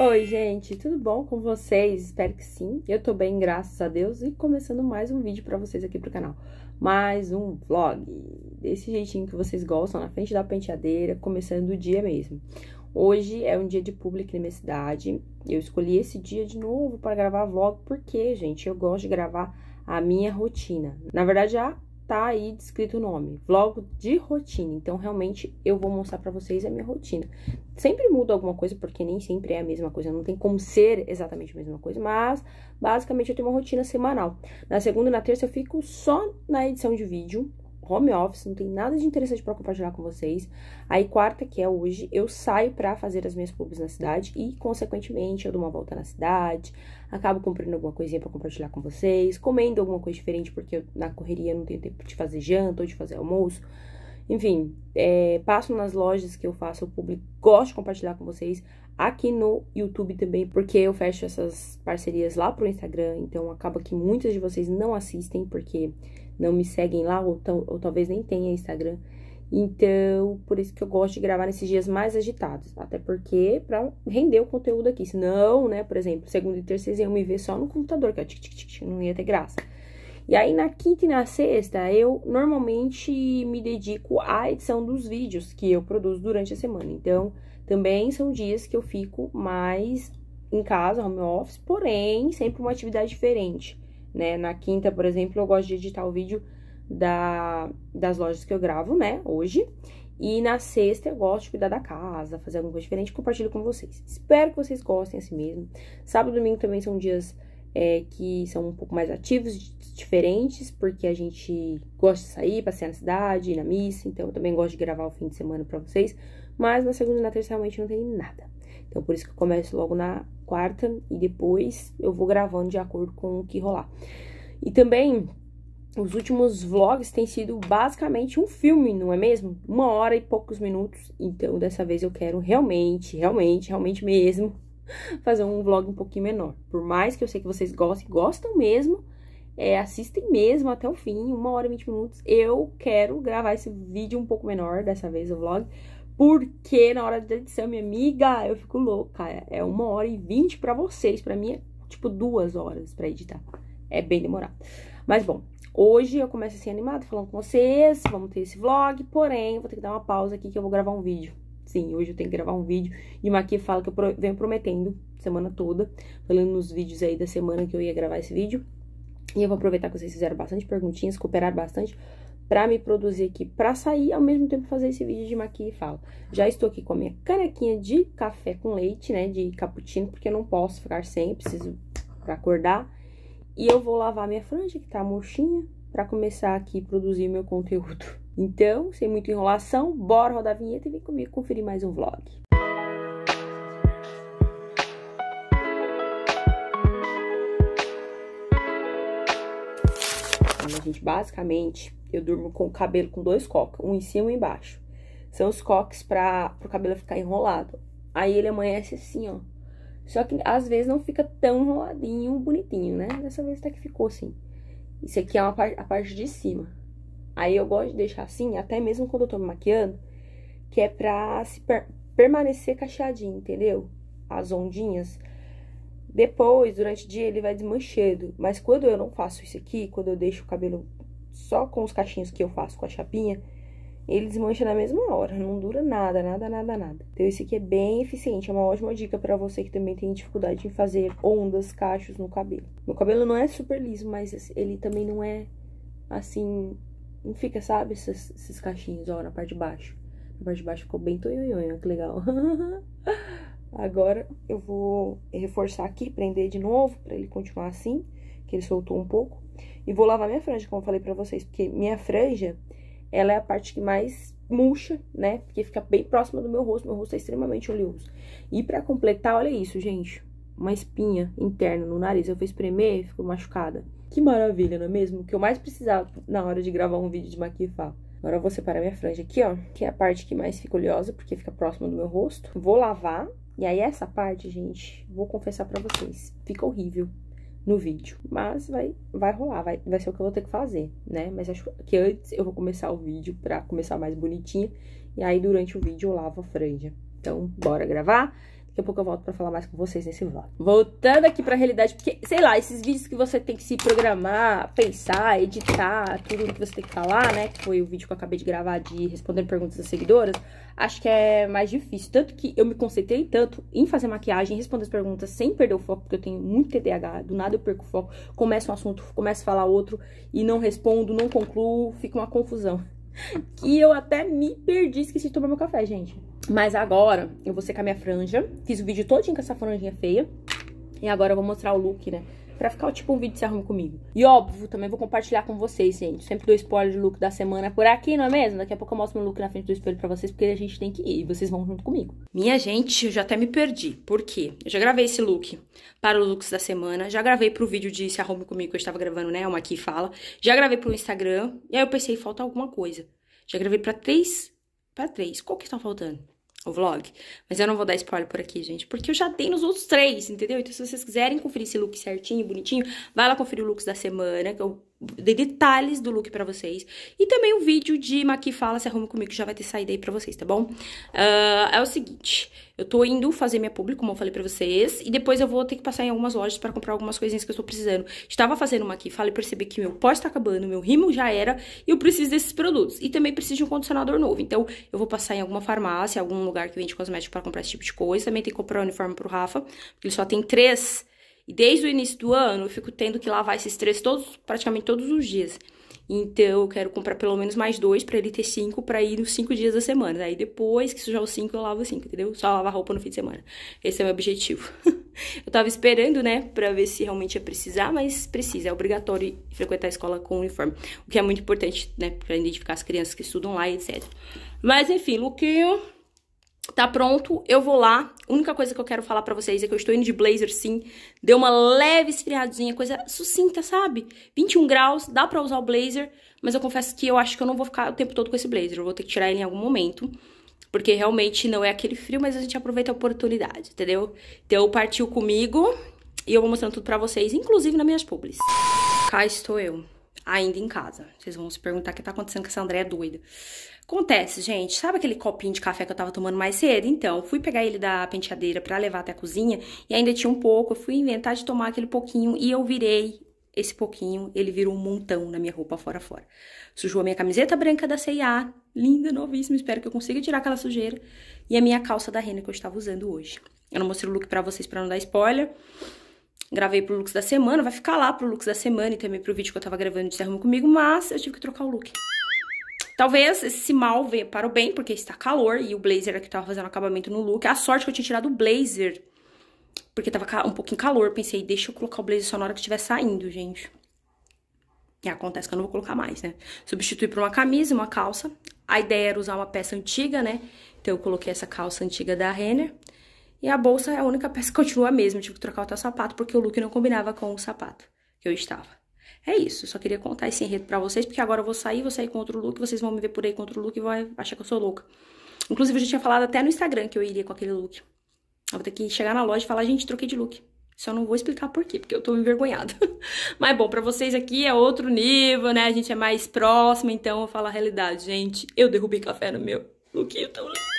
Oi, gente, tudo bom com vocês? Espero que sim. Eu tô bem, graças a Deus, e começando mais um vídeo pra vocês aqui pro canal. Mais um vlog, desse jeitinho que vocês gostam, na frente da penteadeira, começando o dia mesmo. Hoje é um dia de público na minha cidade. Eu escolhi esse dia de novo para gravar vlog, porque, gente, eu gosto de gravar a minha rotina. Na verdade, já tá aí descrito o nome, vlog de rotina. Então, realmente, eu vou mostrar pra vocês a minha rotina. Sempre muda alguma coisa, porque nem sempre é a mesma coisa, não tem como ser exatamente a mesma coisa, mas, basicamente, eu tenho uma rotina semanal. Na segunda e na terça, eu fico só na edição de vídeo, home office, não tem nada de interessante para compartilhar com vocês. Aí, quarta, que é hoje, eu saio para fazer as minhas pubs na cidade e, consequentemente, eu dou uma volta na cidade, acabo comprando alguma coisinha para compartilhar com vocês, comendo alguma coisa diferente, porque eu, na correria não tenho tempo de fazer janta ou de fazer almoço. Enfim, é, passo nas lojas que eu faço o público, gosto de compartilhar com vocês aqui no YouTube também, porque eu fecho essas parcerias lá pro Instagram, então acaba que muitas de vocês não assistem porque não me seguem lá ou, ou talvez nem tenha Instagram. Então, por isso que eu gosto de gravar nesses dias mais agitados. Até porque, pra render o conteúdo aqui. Senão, né, por exemplo, segunda e vocês iam me ver só no computador, que é tic, tic, tic, não ia ter graça. E aí, na quinta e na sexta, eu normalmente me dedico à edição dos vídeos que eu produzo durante a semana. Então, também são dias que eu fico mais em casa, home office, porém, sempre uma atividade diferente, né? Na quinta, por exemplo, eu gosto de editar o vídeo da, das lojas que eu gravo, né, hoje. E na sexta eu gosto de cuidar da casa, fazer alguma coisa diferente, compartilho com vocês. Espero que vocês gostem assim mesmo. Sábado e domingo também são dias é, que são um pouco mais ativos, diferentes, porque a gente gosta de sair, passear na cidade, ir na missa, então eu também gosto de gravar o fim de semana pra vocês. Mas na segunda e na terça realmente não tem nada. Então por isso que eu começo logo na quarta e depois eu vou gravando de acordo com o que rolar. E também os últimos vlogs têm sido basicamente um filme, não é mesmo? Uma hora e poucos minutos. Então, dessa vez eu quero realmente, realmente, realmente mesmo fazer um vlog um pouquinho menor. Por mais que eu sei que vocês gostem, gostam mesmo, é, assistem mesmo até o fim, uma hora e vinte minutos. Eu quero gravar esse vídeo um pouco menor, dessa vez o vlog, porque na hora da edição, minha amiga, eu fico louca. É uma hora e vinte pra vocês, pra mim é tipo duas horas pra editar. É bem demorado. Mas bom, Hoje eu começo assim animado falando com vocês, vamos ter esse vlog, porém, vou ter que dar uma pausa aqui que eu vou gravar um vídeo. Sim, hoje eu tenho que gravar um vídeo e uma aqui fala que eu venho prometendo semana toda, falando nos vídeos aí da semana que eu ia gravar esse vídeo. E eu vou aproveitar que vocês fizeram bastante perguntinhas, cooperaram bastante pra me produzir aqui, pra sair ao mesmo tempo fazer esse vídeo de maqui e fala. Já estou aqui com a minha canequinha de café com leite, né, de cappuccino, porque eu não posso ficar sem, preciso pra acordar. E eu vou lavar minha franja, que tá murchinha, para começar aqui a produzir meu conteúdo. Então, sem muita enrolação, bora rodar a vinheta e vem comigo conferir mais um vlog. Então, gente, basicamente, eu durmo com o cabelo com dois coques, um em cima e um embaixo. São os coques para o cabelo ficar enrolado. Aí ele amanhece assim, ó, só que às vezes não fica tão enroladinho, bonitinho, né? Dessa vez até que ficou assim. Isso aqui é uma parte, a parte de cima. Aí eu gosto de deixar assim, até mesmo quando eu tô me maquiando, que é pra se per permanecer cacheadinho, entendeu? As ondinhas. Depois, durante o dia, ele vai desmanchando. Mas quando eu não faço isso aqui, quando eu deixo o cabelo só com os cachinhos que eu faço com a chapinha, ele desmancha na mesma hora, não dura nada, nada, nada, nada. Então, esse aqui é bem eficiente, é uma ótima dica para você que também tem dificuldade em fazer ondas, cachos no cabelo. Meu cabelo não é super liso, mas ele também não é assim, não fica, sabe, esses, esses cachinhos, ó, na parte de baixo. Na parte de baixo ficou bem tonhonhonho, que legal. Agora eu vou reforçar aqui, prender de novo, para ele continuar assim, que ele soltou um pouco. E vou lavar minha franja, como eu falei pra vocês, porque minha franja ela é a parte que mais murcha, né? Porque fica bem próxima do meu rosto, meu rosto é extremamente oleoso. E pra completar, olha isso, gente. Uma espinha interna no nariz. Eu fui espremer, ficou machucada. Que maravilha, não é mesmo? O que eu mais precisava na hora de gravar um vídeo de maquiagem. Agora eu vou separar minha franja aqui, ó. Que é a parte que mais fica oleosa, porque fica próxima do meu rosto. Vou lavar. E aí, essa parte, gente, vou confessar pra vocês, fica horrível no vídeo. Mas vai, vai rolar, vai, vai ser o que eu vou ter que fazer, né? Mas acho que antes eu vou começar o vídeo pra começar mais bonitinha. E aí, durante o vídeo, eu lavo a franja. Então, bora gravar. Daqui a pouco eu volto pra falar mais com vocês nesse vlog. Voltando aqui pra realidade, porque, sei lá, esses vídeos que você tem que se programar, pensar, editar, tudo que você tem que falar, né? Que foi o vídeo que eu acabei de gravar de respondendo perguntas das seguidoras. Acho que é mais difícil. Tanto que eu me concentrei tanto em fazer maquiagem, responder as perguntas sem perder o foco, porque eu tenho muito TDAH. Do nada eu perco o foco, começo um assunto, começo a falar outro e não respondo, não concluo, fica uma confusão. Que eu até me perdi, esqueci de tomar meu café, gente. Mas agora eu vou secar minha franja. Fiz o vídeo todinho com essa franjinha feia. E agora eu vou mostrar o look, né? Pra ficar tipo um vídeo se arrume comigo. E óbvio, também vou compartilhar com vocês, gente. Sempre dou spoiler de look da semana por aqui, não é mesmo? Daqui a pouco eu mostro meu look na frente do espelho pra vocês, porque a gente tem que ir. E vocês vão junto comigo. Minha gente, eu já até me perdi. Por quê? Eu já gravei esse look para os looks da semana. Já gravei pro vídeo de se arrume comigo que eu estava gravando, né? Uma aqui fala. Já gravei pro Instagram. E aí eu pensei, falta alguma coisa. Já gravei pra três. Pra três. Qual que está faltando? O vlog. Mas eu não vou dar spoiler por aqui, gente, porque eu já dei nos outros três, entendeu? Então, se vocês quiserem conferir esse look certinho, bonitinho, vai lá conferir o looks da semana, que eu dei detalhes do look pra vocês. E também o vídeo de Maqui Fala, se arruma comigo, que já vai ter saído aí pra vocês, tá bom? Uh, é o seguinte, eu tô indo fazer minha publi, como eu falei pra vocês, e depois eu vou ter que passar em algumas lojas pra comprar algumas coisinhas que eu tô precisando. Estava fazendo uma aqui, fala e percebi que meu pó está acabando, meu rímel já era, e eu preciso desses produtos. E também preciso de um condicionador novo, então eu vou passar em alguma farmácia, algum lugar que vende cosmético pra comprar esse tipo de coisa. Também tem que comprar um uniforme pro Rafa, porque ele só tem três e desde o início do ano, eu fico tendo que lavar esses três todos, praticamente todos os dias. Então, eu quero comprar pelo menos mais dois para ele ter cinco para ir nos cinco dias da semana. Aí depois que sujar os cinco, eu lavo cinco, entendeu? Só lavar roupa no fim de semana. Esse é o meu objetivo. eu tava esperando, né, pra ver se realmente ia precisar, mas precisa. É obrigatório frequentar a escola com uniforme. O que é muito importante, né, pra identificar as crianças que estudam lá e etc. Mas enfim, Luquinho Tá pronto, eu vou lá. A única coisa que eu quero falar pra vocês é que eu estou indo de blazer sim. Deu uma leve esfriadinha, coisa sucinta, sabe? 21 graus, dá pra usar o blazer. Mas eu confesso que eu acho que eu não vou ficar o tempo todo com esse blazer. Eu vou ter que tirar ele em algum momento. Porque realmente não é aquele frio, mas a gente aproveita a oportunidade, entendeu? Então partiu comigo e eu vou mostrando tudo pra vocês, inclusive nas minhas publis. Cá estou eu, ainda em casa. Vocês vão se perguntar o que tá acontecendo com essa Andréia doida. Acontece, gente, sabe aquele copinho de café que eu tava tomando mais cedo? Então, fui pegar ele da penteadeira para levar até a cozinha e ainda tinha um pouco. Eu fui inventar de tomar aquele pouquinho e eu virei esse pouquinho, ele virou um montão na minha roupa fora fora. Sujou a minha camiseta branca da C&A, linda, novíssima, espero que eu consiga tirar aquela sujeira. E a minha calça da Renner que eu estava usando hoje. Eu não mostrei o look pra vocês pra não dar spoiler. Gravei pro looks da semana, vai ficar lá pro looks da semana e também pro vídeo que eu tava gravando de Se Comigo, mas eu tive que trocar o look. Talvez esse mal venha para o bem, porque está calor e o blazer aqui tava fazendo acabamento no look. A sorte que eu tinha tirado o blazer, porque tava um pouquinho calor. Pensei, deixa eu colocar o blazer só na hora que estiver saindo, gente. E acontece que eu não vou colocar mais, né? Substituir por uma camisa, uma calça. A ideia era usar uma peça antiga, né? Então eu coloquei essa calça antiga da Renner. E a bolsa é a única peça que continua a mesma. Eu tive que trocar o teu sapato porque o look não combinava com o sapato que eu estava. É isso, só queria contar esse enredo pra vocês, porque agora eu vou sair, vou sair com outro look, vocês vão me ver por aí com outro look e vão achar que eu sou louca. Inclusive, eu já tinha falado até no Instagram que eu iria com aquele look. Eu vou ter que chegar na loja e falar, gente, troquei de look. Só não vou explicar por quê, porque eu tô envergonhada. Mas bom, pra vocês aqui é outro nível, né? A gente é mais próximo, então eu falo a realidade. Gente, eu derrubei café no meu lookinho tão lindo.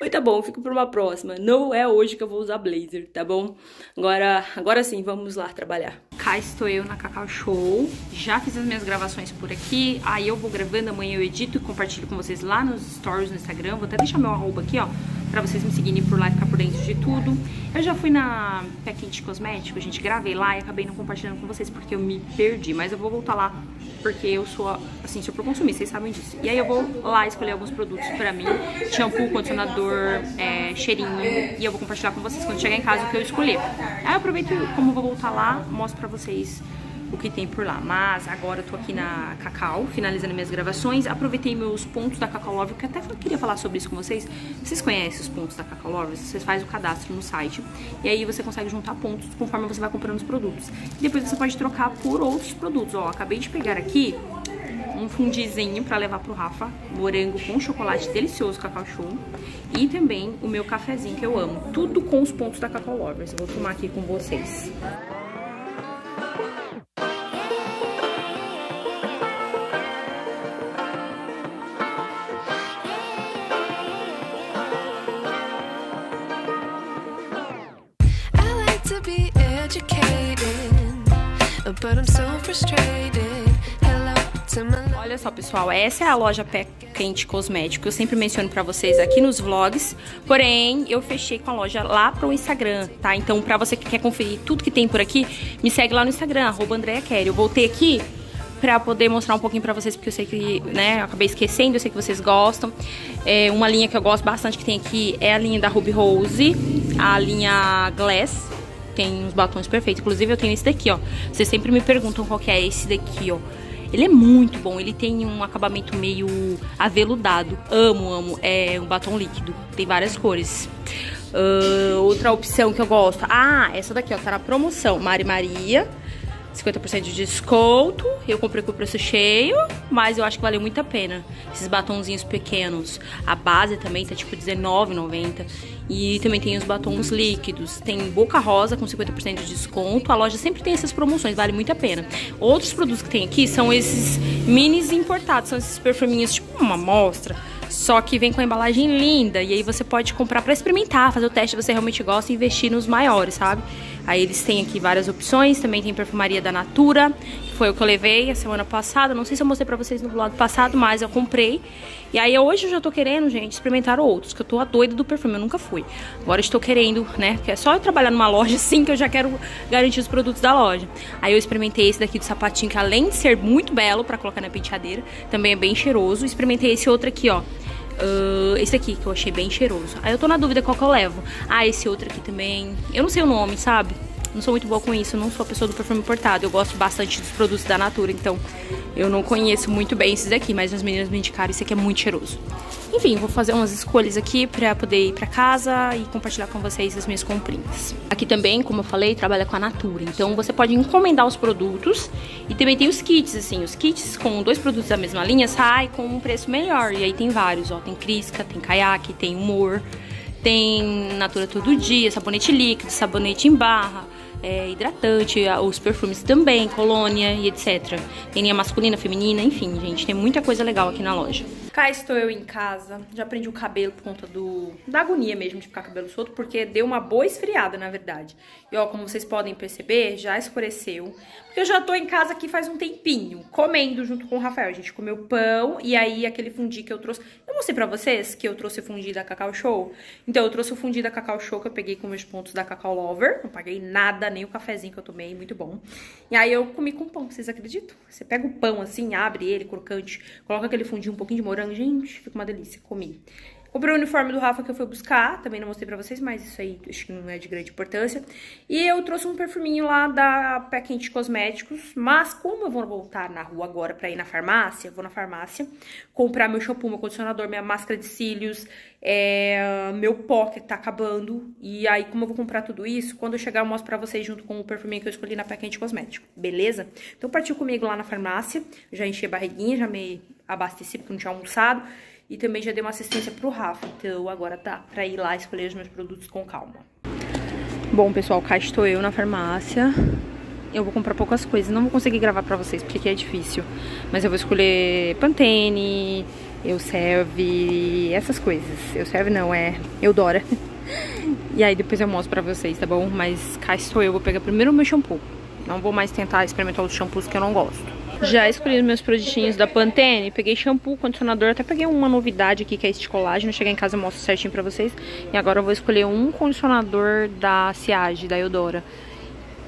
Mas tá bom, fico pra uma próxima. Não é hoje que eu vou usar blazer, tá bom? Agora, agora sim, vamos lá trabalhar. Cá estou eu na Cacau Show. Já fiz as minhas gravações por aqui. Aí eu vou gravando, amanhã eu edito e compartilho com vocês lá nos stories no Instagram. Vou até deixar meu arroba aqui, ó, pra vocês me seguirem por lá e ficar de tudo. Eu já fui na Packing de Cosmético, gente gravei lá e acabei não compartilhando com vocês porque eu me perdi. Mas eu vou voltar lá porque eu sou, assim, super consumir, vocês sabem disso. E aí eu vou lá escolher alguns produtos pra mim. Shampoo, condicionador, é, cheirinho. E eu vou compartilhar com vocês quando chegar em casa o que eu escolher. Aí eu aproveito, como eu vou voltar lá, mostro pra vocês o que tem por lá. Mas agora eu tô aqui na Cacau, finalizando minhas gravações. Aproveitei meus pontos da Cacau Love, que até queria falar sobre isso com vocês. Vocês conhecem os pontos da Cacau Love? Você faz o cadastro no site e aí você consegue juntar pontos conforme você vai comprando os produtos. E depois você pode trocar por outros produtos. Ó, acabei de pegar aqui um fundizinho para levar pro Rafa, morango com chocolate delicioso Cacau Show e também o meu cafezinho que eu amo, tudo com os pontos da Cacau Lovers. Eu vou tomar aqui com vocês. Olha só, pessoal, essa é a loja Pé Quente Cosmético. Eu sempre menciono pra vocês aqui nos vlogs. Porém, eu fechei com a loja lá pro Instagram, tá? Então, pra você que quer conferir tudo que tem por aqui, me segue lá no Instagram, arroba Eu voltei aqui pra poder mostrar um pouquinho pra vocês, porque eu sei que, né, eu acabei esquecendo, eu sei que vocês gostam. É, uma linha que eu gosto bastante que tem aqui é a linha da Ruby Rose, a linha Glass. Tem uns batons perfeitos. Inclusive, eu tenho esse daqui, ó. Vocês sempre me perguntam qual que é esse daqui, ó. Ele é muito bom, ele tem um acabamento meio aveludado. Amo, amo. É um batom líquido, tem várias cores. Uh, outra opção que eu gosto. Ah, essa daqui, ó, tá na promoção. Mari Maria. 50% de desconto. Eu comprei com o preço cheio, mas eu acho que valeu muito a pena. Esses batonzinhos pequenos. A base também tá tipo R$19,90. E também tem os batons líquidos. Tem Boca Rosa com 50% de desconto. A loja sempre tem essas promoções, vale muito a pena. Outros produtos que tem aqui são esses minis importados. São esses perfuminhos tipo uma amostra só que vem com a embalagem linda e aí você pode comprar para experimentar, fazer o teste se você realmente gosta e investir nos maiores, sabe? Aí eles têm aqui várias opções, também tem perfumaria da Natura, que foi o que eu levei a semana passada. Não sei se eu mostrei pra vocês no vlog passado, mas eu comprei. E aí hoje eu já tô querendo, gente, experimentar outros, que eu tô a doida do perfume, eu nunca fui. Agora estou querendo, né, que é só eu trabalhar numa loja assim que eu já quero garantir os produtos da loja. Aí eu experimentei esse daqui do sapatinho, que além de ser muito belo pra colocar na penteadeira, também é bem cheiroso. Experimentei esse outro aqui, ó, Uh, esse aqui, que eu achei bem cheiroso. Aí eu tô na dúvida qual que eu levo. Ah, esse outro aqui também. Eu não sei o nome, sabe? Não sou muito boa com isso, não sou a pessoa do perfume importado. Eu gosto bastante dos produtos da Natura, então eu não conheço muito bem esses aqui, mas as meninas me indicaram esse aqui é muito cheiroso. Enfim, vou fazer umas escolhas aqui pra poder ir pra casa e compartilhar com vocês as minhas comprinhas. Aqui também, como eu falei, trabalha com a Natura. Então você pode encomendar os produtos e também tem os kits, assim. Os kits com dois produtos da mesma linha sai com um preço melhor. E aí tem vários, ó. Tem Crisca, tem Kayak, tem Humor, tem Natura Todo Dia, sabonete líquido, sabonete em barra é, hidratante, os perfumes também, colônia e etc. Tem linha masculina, feminina, enfim, gente, tem muita coisa legal aqui na loja. Cá estou eu em casa, já prendi o cabelo por conta do, da agonia mesmo de ficar cabelo solto, porque deu uma boa esfriada, na verdade. E ó, como vocês podem perceber, já escureceu. Porque eu já tô em casa aqui faz um tempinho, comendo junto com o Rafael. A gente comeu pão e aí aquele fundi que eu trouxe... Eu mostrei pra vocês que eu trouxe o fundi da Cacau Show. Então eu trouxe o fundi da Cacau Show que eu peguei com meus pontos da Cacau Lover. Não paguei nada, nem o cafezinho que eu tomei, muito bom. E aí eu comi com pão, vocês acreditam? Você pega o pão assim, abre ele, crocante, coloca aquele fundinho, um pouquinho de morango, gente, fica uma delícia, comi. Comprei o uniforme do Rafa que eu fui buscar, também não mostrei pra vocês, mas isso aí acho que não é de grande importância. E eu trouxe um perfuminho lá da Pé Quente Cosméticos, mas como eu vou voltar na rua agora pra ir na farmácia, vou na farmácia comprar meu shampoo, meu condicionador, minha máscara de cílios, é, meu pó que tá acabando. E aí, como eu vou comprar tudo isso, quando eu chegar eu mostro pra vocês junto com o perfuminho que eu escolhi na Pé Quente Cosmético, beleza? Então partiu comigo lá na farmácia, já enchi a barriguinha, já me abasteci porque não tinha almoçado. E também já dei uma assistência pro Rafa, então agora tá pra ir lá escolher os meus produtos com calma. Bom, pessoal, cá estou eu na farmácia. Eu vou comprar poucas coisas, não vou conseguir gravar pra vocês porque é difícil. Mas eu vou escolher Pantene, eu serve, essas coisas. Eu serve não, é Eudora. e aí depois eu mostro pra vocês, tá bom? Mas cá estou eu, vou pegar primeiro o meu shampoo. Não vou mais tentar experimentar os shampoos que eu não gosto. Já escolhi os meus produtinhos da Pantene, peguei shampoo, condicionador, até peguei uma novidade aqui que é este colágeno, chegar em casa eu mostro certinho pra vocês. E agora eu vou escolher um condicionador da Ciage, da Eudora.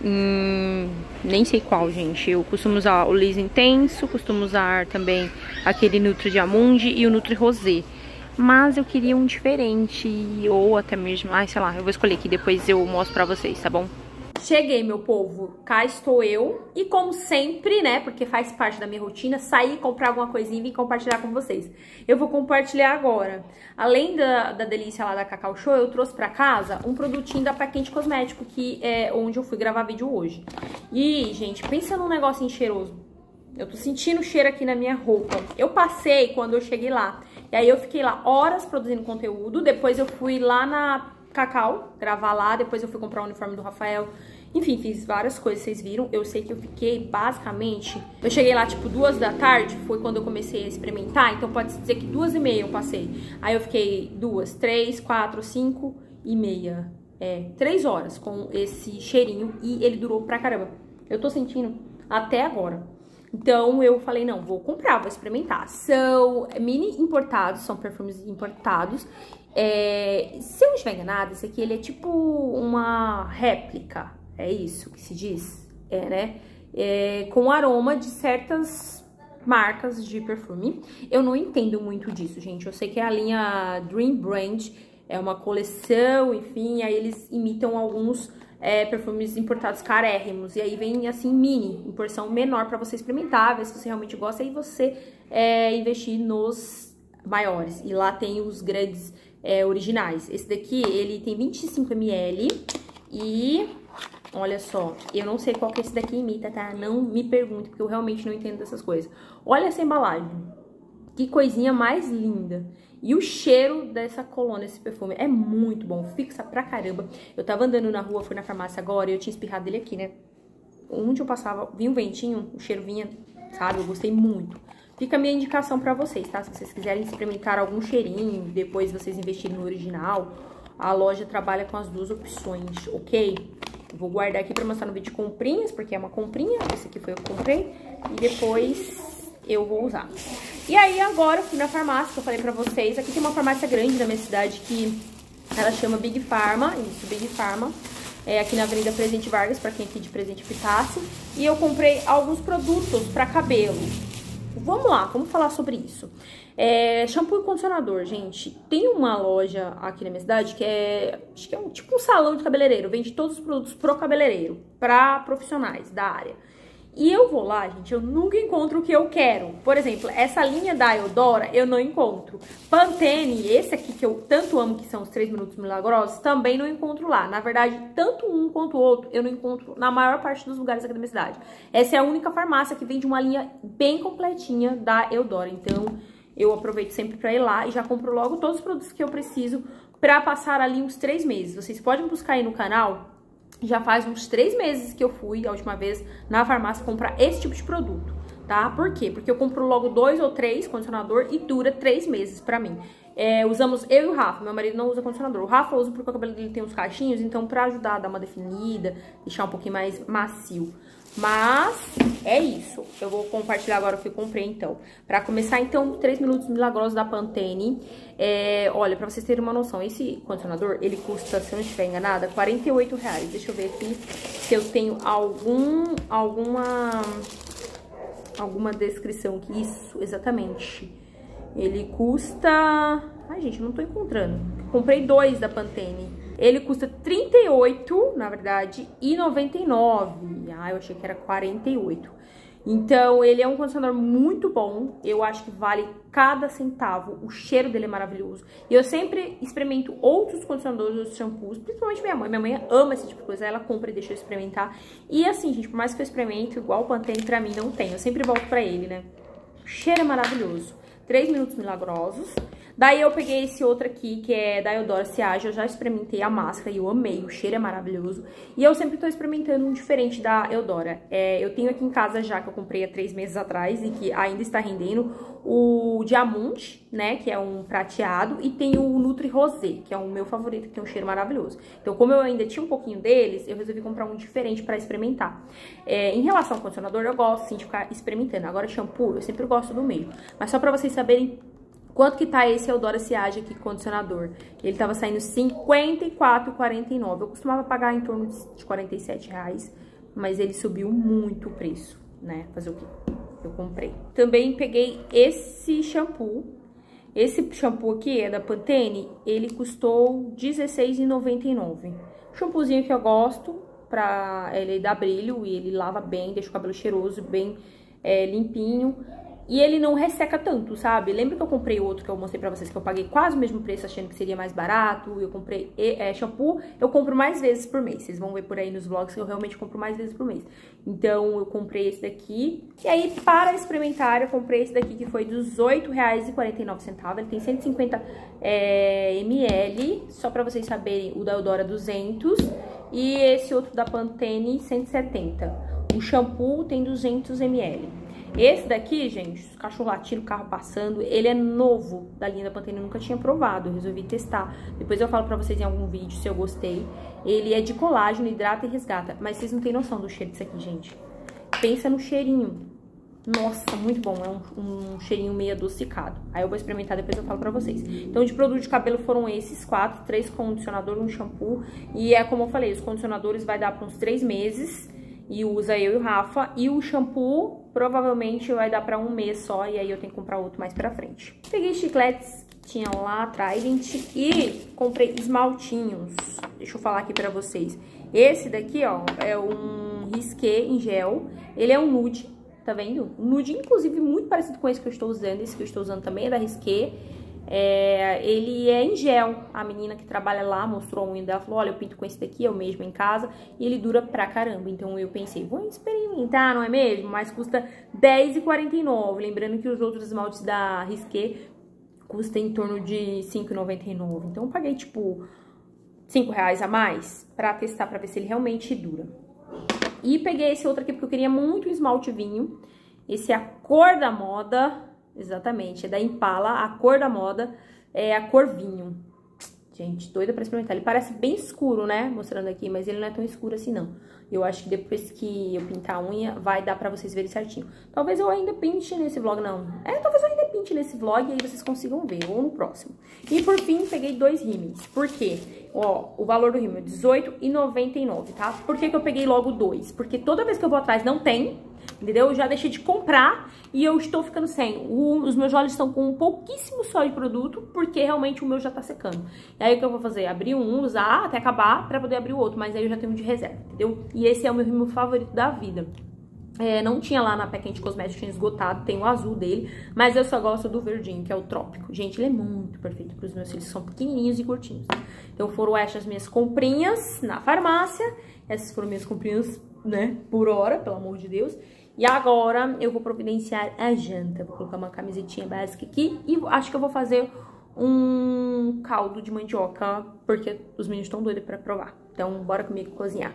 Hum, nem sei qual, gente. Eu costumo usar o Liso Intenso, costumo usar também aquele Nutri Diamundi e o Nutri Rosé. Mas eu queria um diferente, ou até mesmo... Ai, sei lá, eu vou escolher aqui, depois eu mostro pra vocês, tá bom? Cheguei, meu povo, cá estou eu. E como sempre, né, porque faz parte da minha rotina, sair, comprar alguma coisinha e vir compartilhar com vocês. Eu vou compartilhar agora. Além da, da delícia lá da Cacau Show, eu trouxe pra casa um produtinho da Paquente Cosmético, que é onde eu fui gravar vídeo hoje. E, gente, pensa num negocinho cheiroso. Eu tô sentindo o cheiro aqui na minha roupa. Eu passei quando eu cheguei lá. E aí eu fiquei lá horas produzindo conteúdo. Depois eu fui lá na Cacau, gravar lá, depois eu fui comprar o uniforme do Rafael. Enfim, fiz várias coisas, vocês viram. Eu sei que eu fiquei, basicamente... Eu cheguei lá, tipo, duas da tarde, foi quando eu comecei a experimentar. Então pode dizer que duas e meia eu passei. Aí eu fiquei duas, três, quatro, cinco e meia. é, três horas com esse cheirinho e ele durou pra caramba. Eu tô sentindo até agora. Então eu falei, não, vou comprar, vou experimentar. São mini importados, são perfumes importados. É, se eu não estiver enganada, esse aqui ele é tipo uma réplica, é isso que se diz? É, né? É, com aroma de certas marcas de perfume. Eu não entendo muito disso, gente. Eu sei que a linha Dream Brand, é uma coleção, enfim, aí eles imitam alguns é, perfumes importados carérrimos. E aí vem assim, mini, em porção menor para você experimentar, ver se você realmente gosta, e você é, investir nos maiores. E lá tem os grandes é, originais. Esse daqui, ele tem 25 ml e Olha só, eu não sei qual que esse daqui imita, tá? Não me pergunte, porque eu realmente não entendo dessas coisas. Olha essa embalagem. Que coisinha mais linda. E o cheiro dessa colônia, esse perfume, é muito bom, fixa pra caramba. Eu tava andando na rua, fui na farmácia agora e eu tinha espirrado ele aqui, né? Onde eu passava, vinha um ventinho, o cheiro vinha, sabe? Eu gostei muito. Fica a minha indicação pra vocês, tá? Se vocês quiserem experimentar algum cheirinho, depois vocês investirem no original, a loja trabalha com as duas opções, ok? Vou guardar aqui pra mostrar no vídeo de comprinhas, porque é uma comprinha. Esse aqui foi eu que comprei. E depois eu vou usar. E aí, agora, eu fui na farmácia, que eu falei pra vocês. Aqui tem uma farmácia grande na minha cidade que ela chama Big Pharma. Isso, Big Pharma. É aqui na Avenida Presidente Vargas, pra quem aqui de Presente Pitácio. E eu comprei alguns produtos pra cabelo. Vamos lá, vamos falar sobre isso. É, shampoo e condicionador, gente. Tem uma loja aqui na minha cidade que é, acho que é um, tipo um salão de cabeleireiro. Vende todos os produtos pro cabeleireiro, para profissionais da área. E eu vou lá, gente, eu nunca encontro o que eu quero. Por exemplo, essa linha da Eudora eu não encontro. Pantene, esse aqui que eu tanto amo, que são os 3 minutos milagrosos, também não encontro lá. Na verdade, tanto um quanto o outro eu não encontro na maior parte dos lugares aqui da minha cidade. Essa é a única farmácia que vende uma linha bem completinha da Eudora. Então, eu aproveito sempre pra ir lá e já compro logo todos os produtos que eu preciso pra passar ali uns 3 meses. Vocês podem buscar aí no canal já faz uns três meses que eu fui, a última vez, na farmácia comprar esse tipo de produto, tá? Por quê? Porque eu compro logo dois ou três condicionador e dura três meses pra mim. É, usamos eu e o Rafa, meu marido não usa condicionador. O Rafa usa porque o cabelo dele tem uns cachinhos, então pra ajudar a dar uma definida, deixar um pouquinho mais macio. Mas é isso. Eu vou compartilhar agora o que eu comprei, então. Pra começar, então, 3 minutos milagrosos da Pantene. É, olha, pra vocês terem uma noção, esse condicionador, ele custa, se eu não estiver enganada, 48 reais. Deixa eu ver aqui se eu tenho algum, alguma, alguma descrição aqui. Isso, exatamente. Ele custa... Ai, gente, não tô encontrando. Comprei dois da Pantene. Ele custa 38, na verdade, e 99. Ah, eu achei que era 48. Então, ele é um condicionador muito bom. Eu acho que vale cada centavo. O cheiro dele é maravilhoso. E eu sempre experimento outros condicionadores, outros shampoos, principalmente minha mãe. Minha mãe ama esse tipo de coisa. Ela compra e deixa eu experimentar. E assim, gente, por mais que eu experimente, igual o Pantene pra mim não tem. Eu sempre volto pra ele, né? O cheiro é maravilhoso. 3 minutos milagrosos. Daí eu peguei esse outro aqui, que é da Eudora Ciage. Eu já experimentei a máscara e eu amei, o cheiro é maravilhoso. E eu sempre tô experimentando um diferente da Eudora. É, eu tenho aqui em casa já, que eu comprei há três meses atrás e que ainda está rendendo, o Diamante, né, que é um prateado. E tem o Nutri Rosé, que é o meu favorito, que tem um cheiro maravilhoso. Então, como eu ainda tinha um pouquinho deles, eu resolvi comprar um diferente pra experimentar. É, em relação ao condicionador, eu gosto, sim, de ficar experimentando. Agora, shampoo, eu sempre gosto do mesmo. Mas só pra vocês saberem Quanto que tá esse Eudora Ciage aqui, condicionador? Ele tava saindo R$ 54,49. Eu costumava pagar em torno de 47 reais, mas ele subiu muito o preço, né? Fazer o quê? Eu comprei. Também peguei esse shampoo. Esse shampoo aqui é da Pantene, ele custou R$16,99. Shampoozinho que eu gosto, pra ele dar brilho e ele lava bem, deixa o cabelo cheiroso, bem é, limpinho. E ele não resseca tanto, sabe? Lembra que eu comprei outro que eu mostrei pra vocês, que eu paguei quase o mesmo preço achando que seria mais barato. Eu comprei é, shampoo, eu compro mais vezes por mês. Vocês vão ver por aí nos vlogs que eu realmente compro mais vezes por mês. Então, eu comprei esse daqui. E aí, para experimentar, eu comprei esse daqui que foi R$18,49. Ele tem 150 é, ml, só pra vocês saberem, o da Eudora 200 e esse outro da Pantene 170. O shampoo tem 200 ml. Esse daqui, gente, cachorro latindo, carro passando, ele é novo da linha da Pantene, eu nunca tinha provado, eu resolvi testar. Depois eu falo pra vocês em algum vídeo se eu gostei. Ele é de colágeno, hidrata e resgata, mas vocês não têm noção do cheiro disso aqui, gente. Pensa no cheirinho. Nossa, muito bom, é um, um, cheirinho meio adocicado. Aí eu vou experimentar, depois eu falo pra vocês. Então, de produto de cabelo foram esses quatro, três condicionadores, um shampoo. E é como eu falei, os condicionadores vai dar pra uns três meses e usa eu e o Rafa. E o shampoo provavelmente vai dar pra um mês só e aí eu tenho que comprar outro mais pra frente. Peguei chicletes que tinha lá, Trident, e comprei esmaltinhos. Deixa eu falar aqui pra vocês. Esse daqui, ó, é um Risqué em gel. Ele é um nude, tá vendo? Um nude, inclusive, muito parecido com esse que eu estou usando. Esse que eu estou usando também é da Risqué. É, ele é em gel. A menina que trabalha lá mostrou a unha dela, falou, olha, eu pinto com esse daqui, eu mesmo em casa, e ele dura pra caramba. Então eu pensei, vou experimentar, não é mesmo? Mas custa R$10,49. Lembrando que os outros esmaltes da Risqué custam em torno de R$5,99. Então eu paguei, tipo, R$5,00 a mais pra testar, pra ver se ele realmente dura. E peguei esse outro aqui porque eu queria muito um esmalte vinho. Esse é a cor da moda, Exatamente, é da Impala, a cor da moda é a cor vinho. Gente, doida pra experimentar. Ele parece bem escuro, né? Mostrando aqui, mas ele não é tão escuro assim, não. Eu acho que depois que eu pintar a unha, vai dar pra vocês verem certinho. Talvez eu ainda pinte nesse vlog, não. É, talvez eu ainda pinte nesse vlog e aí vocês consigam ver, ou no próximo. E por fim, peguei dois rímels. Por quê? Ó, o valor do rímel é R$18,99, tá? Por que que eu peguei logo dois? Porque toda vez que eu vou atrás não tem, entendeu? Eu já deixei de comprar e eu estou ficando sem. O, os meus olhos estão com um pouquíssimo só de produto, porque realmente o meu já tá secando. E aí o que eu vou fazer? Abrir um, usar até acabar pra poder abrir o outro, mas aí eu já tenho um de reserva, entendeu? E esse é o meu rímel favorito da vida. É, não tinha lá na Pequente Cosméticos, tinha esgotado, tem o azul dele, mas eu só gosto do verdinho, que é o trópico. Gente, ele é muito perfeito para os meus cílios, são pequenininhos e curtinhos. Então foram essas minhas comprinhas na farmácia, essas foram minhas comprinhas, né, por hora, pelo amor de Deus. E agora eu vou providenciar a janta. Vou colocar uma camisetinha básica aqui e acho que eu vou fazer um caldo de mandioca, porque os meninos estão doidos pra provar. Então, bora comigo cozinhar.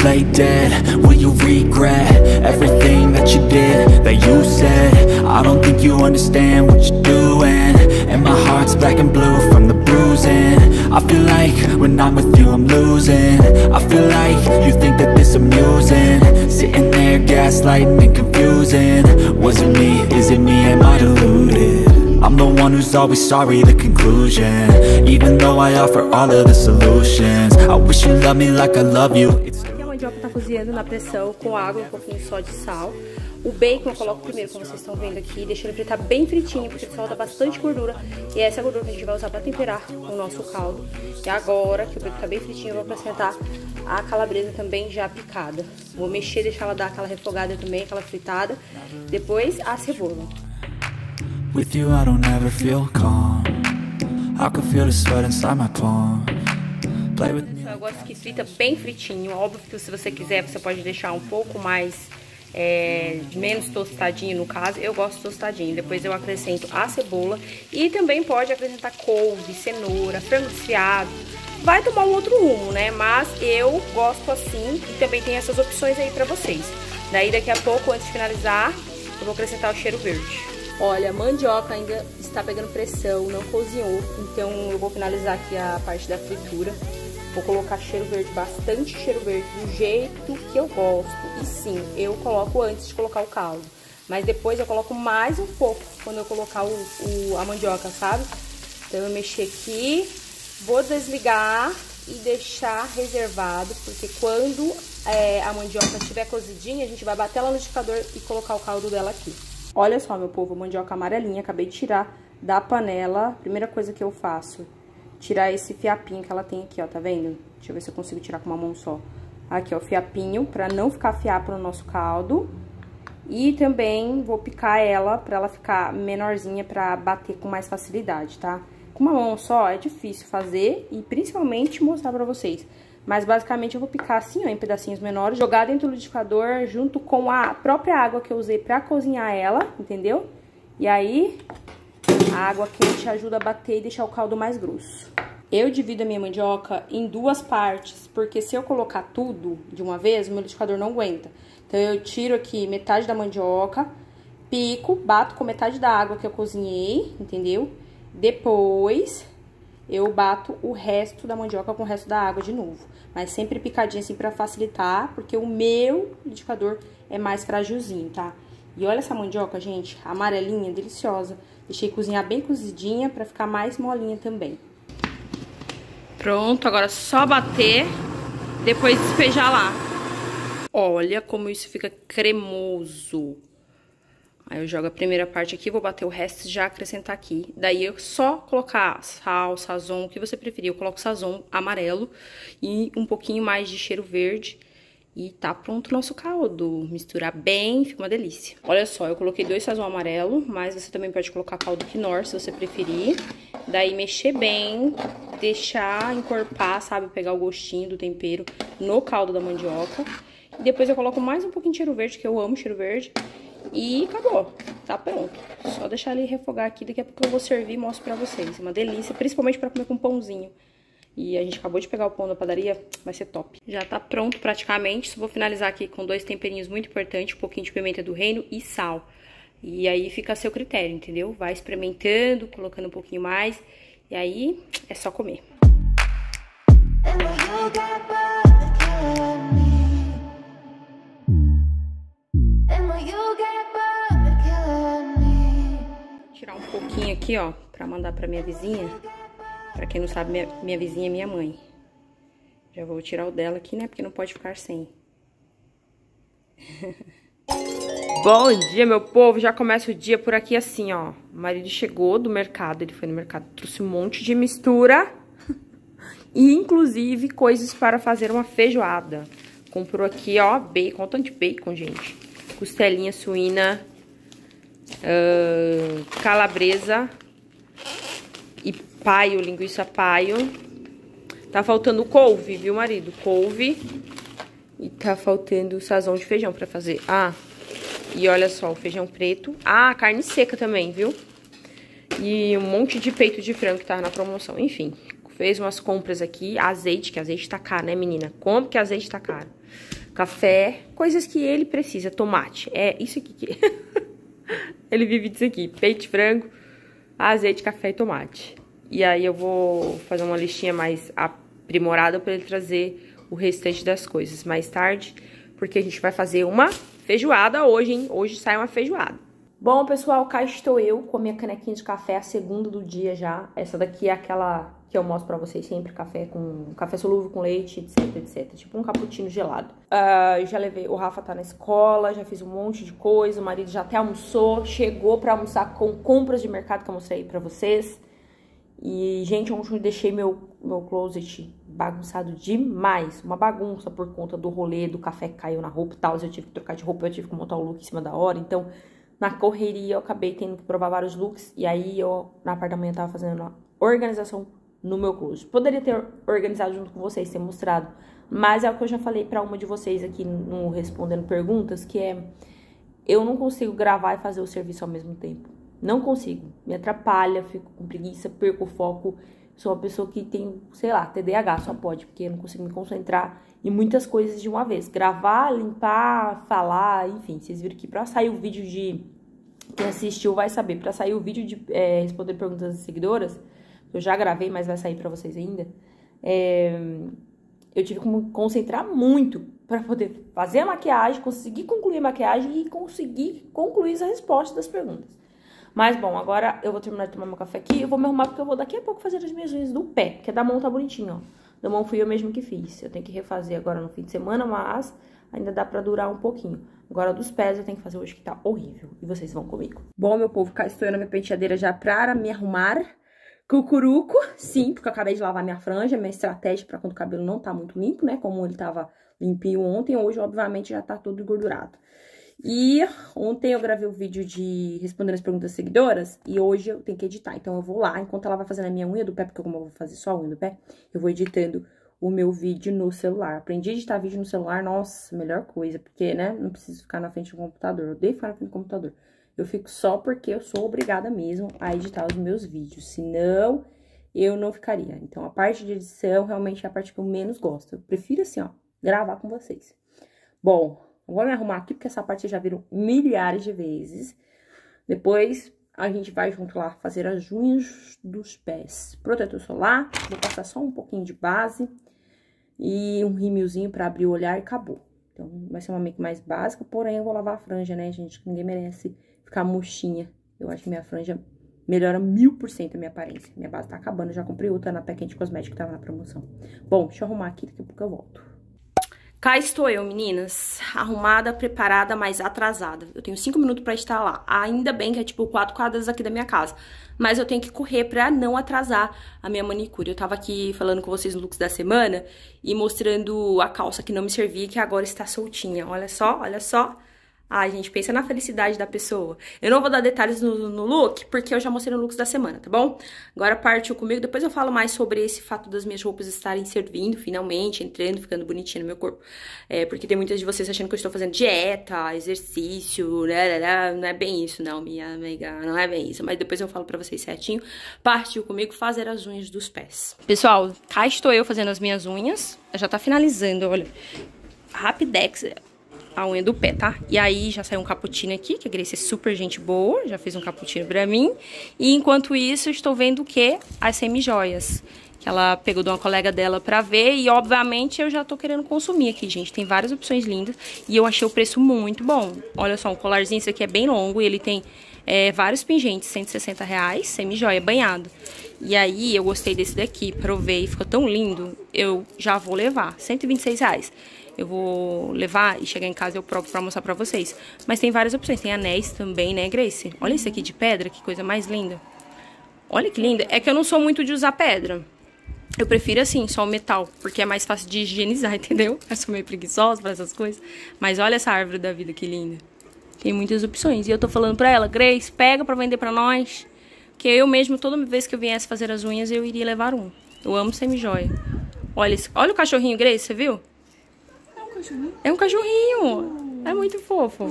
play dead, will you regret Everything that you did, that you said? I don't think you understand what you're doing. And my heart's black and blue from the bruising. I feel like when I'm with you I'm losing. I feel like you think that this amusing. Sitting there gaslighting and confusing. Was it me, is it me, am I deluded? I'm the one who's always sorry, the conclusion. Even though I offer all of the solutions. I wish you loved me like I love you. It's A na pressão com água, um pouquinho só de sal o bacon eu coloco primeiro, como vocês estão vendo aqui, deixando ele fritar bem fritinho, porque solta bastante gordura. E é essa gordura que a gente vai usar pra temperar o nosso caldo. E agora que o bacon tá bem fritinho, eu vou acrescentar a calabresa também já picada. Vou mexer, deixar ela dar aquela refogada também, aquela fritada. Depois a cebola. With you I don't ever feel calm I can feel the sweat inside my Eu gosto que frita bem fritinho. Óbvio que se você quiser, você pode deixar um pouco mais é, menos tostadinho no caso, eu gosto tostadinho. Depois eu acrescento a cebola e também pode acrescentar couve, cenoura, frango desfiado. Vai tomar um outro rumo, né? Mas eu gosto assim e também tem essas opções aí pra vocês. Daí daqui a pouco, antes de finalizar, eu vou acrescentar o cheiro verde. Olha, a mandioca ainda está pegando pressão, não cozinhou, então eu vou finalizar aqui a parte da fritura. Vou colocar cheiro verde, bastante cheiro verde, do jeito que eu gosto. E sim, eu coloco antes de colocar o caldo. Mas depois eu coloco mais um pouco quando eu colocar o, o a mandioca, sabe? Então eu mexi aqui, vou desligar e deixar reservado, porque quando é, a mandioca estiver cozidinha, a gente vai bater ela no liquidificador e colocar o caldo dela aqui. Olha só, meu povo, mandioca amarelinha, acabei de tirar da panela. Primeira coisa que eu faço, tirar esse fiapinho que ela tem aqui, ó, tá vendo? Deixa eu ver se eu consigo tirar com uma mão só. Aqui, ó, fiapinho, pra não ficar fiapo no nosso caldo. E também vou picar ela pra ela ficar menorzinha pra bater com mais facilidade, tá? Com uma mão só é difícil fazer e principalmente mostrar pra vocês. Mas basicamente eu vou picar assim, ó, em pedacinhos menores, jogar dentro do liquidificador junto com a própria água que eu usei pra cozinhar ela, entendeu? E aí, a água quente ajuda a bater e deixar o caldo mais grosso. Eu divido a minha mandioca em duas partes, porque se eu colocar tudo de uma vez, o meu liquidificador não aguenta. Então eu tiro aqui metade da mandioca, pico, bato com metade da água que eu cozinhei, entendeu? Depois eu bato o resto da mandioca com o resto da água de novo. Mas sempre picadinho assim pra facilitar, porque o meu liquidificador é mais frágilzinho, tá? E olha essa mandioca, gente, amarelinha, deliciosa. Deixei cozinhar bem cozidinha pra ficar mais molinha também. Pronto, agora é só bater, depois despejar lá. Olha como isso fica cremoso. Aí eu jogo a primeira parte aqui, vou bater o resto e já acrescentar aqui. Daí eu só colocar sal, sazon, o que você preferir. Eu coloco sazon amarelo e um pouquinho mais de cheiro verde. E tá pronto o nosso caldo. Misturar bem, fica uma delícia. Olha só, eu coloquei dois sazon amarelo, mas você também pode colocar caldo quinor, se você preferir. Daí mexer bem, deixar encorpar, sabe? Pegar o gostinho do tempero no caldo da mandioca. E depois eu coloco mais um pouquinho de cheiro verde, que eu amo cheiro verde. E acabou, tá pronto. Só deixar ele refogar aqui, daqui a pouco eu vou servir e mostro pra vocês. É uma delícia, principalmente pra comer com pãozinho. E a gente acabou de pegar o pão da padaria, vai ser top. Já tá pronto praticamente, só vou finalizar aqui com dois temperinhos muito importantes, um pouquinho de pimenta do reino e sal. E aí fica a seu critério, entendeu? Vai experimentando, colocando um pouquinho mais, e aí é só comer. Tirar um pouquinho aqui, ó, pra mandar pra minha vizinha. Pra quem não sabe, minha, minha vizinha é minha mãe. Já vou tirar o dela aqui, né, porque não pode ficar sem. Bom dia, meu povo. Já começa o dia por aqui assim, ó. O marido chegou do mercado, ele foi no mercado, trouxe um monte de mistura. e, inclusive, coisas para fazer uma feijoada. Comprou aqui, ó, bacon, tanto de bacon, gente. Costelinha suína, uh, calabresa e paio, linguiça paio. Tá faltando couve, viu, marido? Couve. E tá faltando sazão de feijão pra fazer. Ah, e olha só, o feijão preto. Ah, carne seca também, viu? E um monte de peito de frango que tava na promoção. Enfim, fez umas compras aqui. Azeite, que azeite tá caro, né, menina? Como que azeite tá caro? Café, coisas que ele precisa. Tomate, é isso aqui que... ele vive disso aqui. Peito de frango, azeite, café e tomate. E aí eu vou fazer uma listinha mais aprimorada para ele trazer o restante das coisas mais tarde, porque a gente vai fazer uma feijoada hoje, hein? Hoje sai uma feijoada. Bom, pessoal, cá estou eu com a minha canequinha de café, a segunda do dia já. Essa daqui é aquela que eu mostro pra vocês sempre, café com café solúvel com leite, etc, etc. Tipo um cappuccino gelado. Uh, já levei, o Rafa tá na escola, já fiz um monte de coisa, o marido já até almoçou, chegou pra almoçar com compras de mercado que eu mostrei pra vocês. E, gente, ontem eu deixei meu, meu closet bagunçado demais. Uma bagunça por conta do rolê, do café que caiu na roupa e tal. Eu tive que trocar de roupa, eu tive que montar o look em cima da hora. Então, na correria, eu acabei tendo que provar vários looks. E aí, eu, na parte da manhã, tava fazendo uma organização no meu closet. Poderia ter organizado junto com vocês, ter mostrado Mas é o que eu já falei para uma de vocês aqui no Respondendo Perguntas, que é eu não consigo gravar e fazer o serviço ao mesmo tempo. Não consigo. Me atrapalha, fico com preguiça, perco o foco. Sou uma pessoa que tem, sei lá, TDAH, só pode, porque eu não consigo me concentrar em muitas coisas de uma vez. Gravar, limpar, falar, enfim. Vocês viram que pra sair o vídeo de. Quem assistiu vai saber. Pra sair o vídeo de é, responder perguntas das seguidoras, eu já gravei, mas vai sair pra vocês ainda. É, eu tive que me concentrar muito para poder fazer a maquiagem, conseguir concluir a maquiagem e conseguir concluir as respostas das perguntas. Mas bom, agora eu vou terminar de tomar meu café aqui. Eu vou me arrumar porque eu vou daqui a pouco fazer as minhas unhas do pé, porque da mão tá bonitinho, ó. Da mão fui eu mesmo que fiz. Eu tenho que refazer agora no fim de semana, mas ainda dá pra durar um pouquinho. Agora dos pés eu tenho que fazer hoje que tá horrível. E vocês vão comigo. Bom, meu povo, cá estou eu na minha penteadeira já pra me arrumar. Cucuruco, sim, porque eu acabei de lavar minha franja, minha estratégia para quando o cabelo não tá muito limpo, né? Como ele tava limpinho ontem, hoje, obviamente, já tá todo engordurado. E ontem eu gravei o vídeo de respondendo as perguntas seguidoras e hoje eu tenho que editar. Então eu vou lá, enquanto ela vai fazendo a minha unha do pé, porque como eu vou fazer só a unha do pé, eu vou editando o meu vídeo no celular. Aprendi a editar vídeo no celular, nossa, melhor coisa, porque, né, não preciso ficar na frente do computador. Eu odeio ficar na frente do computador. Eu fico só porque eu sou obrigada mesmo a editar os meus vídeos. Senão, eu não ficaria. Então, a parte de edição realmente é a parte que eu menos gosto. Eu prefiro assim, ó, gravar com vocês. Bom, vou me arrumar aqui porque essa parte vocês já viram milhares de vezes. Depois, a gente vai junto lá fazer as unhas dos pés. Protetor solar, vou passar só um pouquinho de base e um rímelzinho pra abrir o olhar e acabou. Então, vai ser uma make mais básica, porém eu vou lavar a franja, né, gente? Ninguém merece ficar murchinha. Eu acho que minha franja melhora mil por cento a minha aparência. Minha base tá acabando, já comprei outra na Pequente Cosmético que tava na promoção. Bom, deixa eu arrumar aqui, daqui a pouco eu volto. Cá estou eu, meninas, arrumada, preparada, mas atrasada. Eu tenho cinco minutos pra estar lá. Ainda bem que é tipo quatro quadras aqui da minha casa. Mas eu tenho que correr pra não atrasar a minha manicure. Eu tava aqui falando com vocês no looks da semana e mostrando a calça que não me servia, que agora está soltinha. Olha só, olha só. Ai, gente, pensa na felicidade da pessoa. Eu não vou dar detalhes no, no, look, porque eu já mostrei no looks da semana, tá bom? Agora partiu comigo, depois eu falo mais sobre esse fato das minhas roupas estarem servindo, finalmente, entrando, ficando bonitinha no meu corpo. É, porque tem muitas de vocês achando que eu estou fazendo dieta, exercício, né, né, né, não é bem isso não, minha amiga, não é bem isso. Mas depois eu falo pra vocês certinho. Partiu comigo fazer as unhas dos pés. Pessoal, cá estou eu fazendo as minhas unhas. Já tá finalizando, olha. Rapidex, a unha do pé, tá? E aí já saiu um cappuccino aqui, que a Grace é super gente boa, já fez um cappuccino pra mim. E enquanto isso, estou vendo o que? As semi-joias. Que ela pegou de uma colega dela pra ver e, obviamente, eu já tô querendo consumir aqui, gente. Tem várias opções lindas e eu achei o preço muito bom. Olha só, um colarzinho, esse aqui é bem longo e ele tem é, vários pingentes, 160 reais, semi-joia, banhado. E aí, eu gostei desse daqui, provei, ficou tão lindo, eu já vou levar, 126 reais eu vou levar e chegar em casa eu provo pra mostrar pra vocês. Mas tem várias opções, tem anéis também, né, Grace? Olha esse aqui de pedra, que coisa mais linda. Olha que linda. É que eu não sou muito de usar pedra. Eu prefiro assim, só o metal, porque é mais fácil de higienizar, entendeu? Eu sou meio preguiçosa pra essas coisas. Mas olha essa árvore da vida, que linda. Tem muitas opções. E eu tô falando pra ela, Grace, pega pra vender pra nós. Que eu mesmo, toda vez que eu viesse fazer as unhas, eu iria levar um. Eu amo semi-joia. Olha, olha o cachorrinho, Grace, você viu? Cachorrinho? É um cachorrinho. É muito fofo.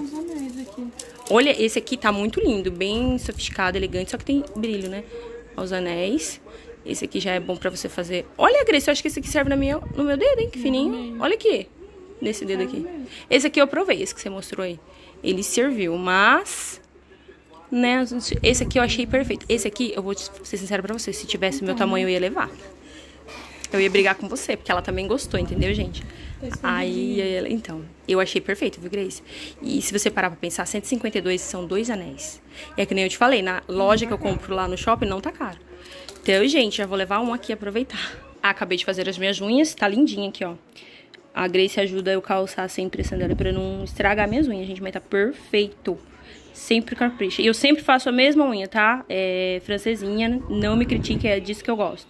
Olha, esse aqui tá muito lindo, bem sofisticado, elegante, só que tem brilho, né? Os anéis. Esse aqui já é bom pra você fazer. Olha, Grace, eu acho que esse aqui serve na minha, no meu dedo, hein? Que fininho. Olha aqui. Nesse dedo aqui. Esse aqui eu provei, esse que você mostrou aí. Ele serviu, mas... Né, esse aqui eu achei perfeito. Esse aqui, eu vou ser sincera pra você, se tivesse meu tamanho eu ia levar. Eu ia brigar com você, porque ela também gostou, entendeu, gente? Aí, ela, então, eu achei perfeito, viu, Grace? E se você parar pra pensar, 152 são dois anéis. E é que nem eu te falei, na loja que eu compro lá no shopping não tá caro. Então, gente, já vou levar um aqui aproveitar. Ah, acabei de fazer as minhas unhas, tá lindinha aqui, ó. A Grace ajuda eu calçar sempre essa dela pra não estragar minhas unhas, gente, mas tá perfeito. Sempre capricha. E eu sempre faço a mesma unha, tá? É francesinha, não me critique, é disso que eu gosto.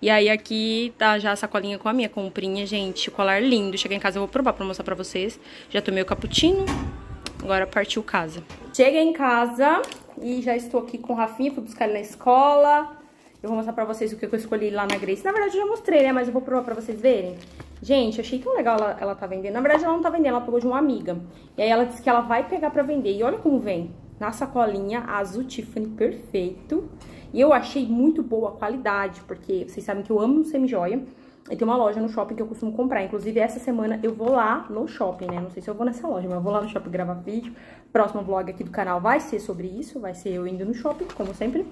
E aí aqui tá já a sacolinha com a minha comprinha, gente. Colar lindo. Cheguei em casa, eu vou provar pra mostrar pra vocês. Já tomei o cappuccino. Agora partiu casa. Cheguei em casa e já estou aqui com o Rafinha. Fui buscar ele na escola. Eu vou mostrar pra vocês o que eu escolhi lá na Grace. Na verdade, eu já mostrei, né? Mas eu vou provar pra vocês verem. Gente, achei tão legal ela, ela tá vendendo. Na verdade, ela não tá vendendo, ela pegou de uma amiga. E aí ela disse que ela vai pegar pra vender. E olha como vem. Na sacolinha azul Tiffany, perfeito. E eu achei muito boa a qualidade, porque vocês sabem que eu amo semi-joia. E tem uma loja no shopping que eu costumo comprar. Inclusive, essa semana eu vou lá no shopping, né? Não sei se eu vou nessa loja, mas eu vou lá no shopping gravar vídeo. Próximo vlog aqui do canal vai ser sobre isso. Vai ser eu indo no shopping, como sempre.